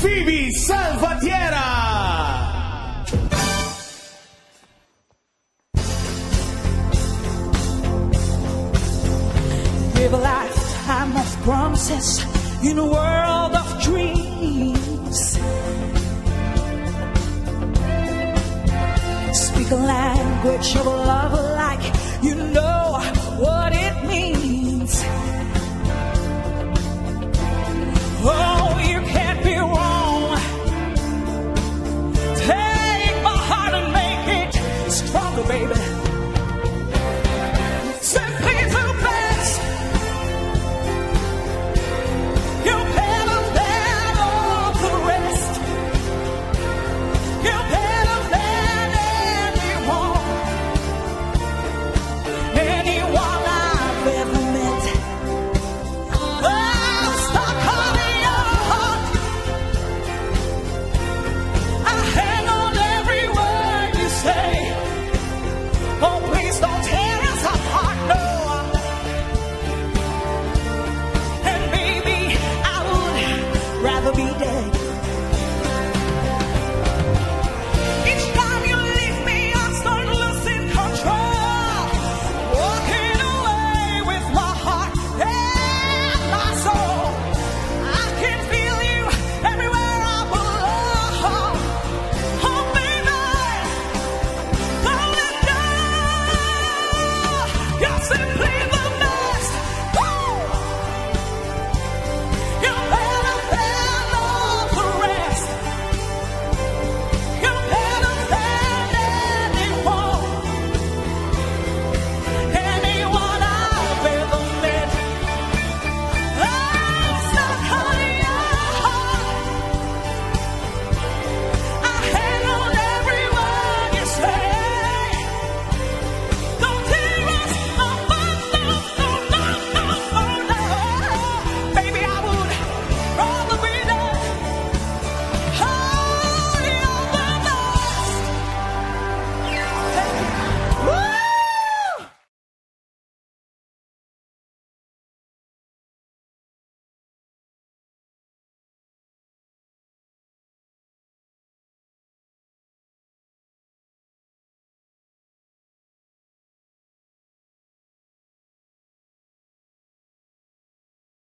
Phoebe Salvatierra! Live a lifetime of promises in a world of dreams. Speak a language of love like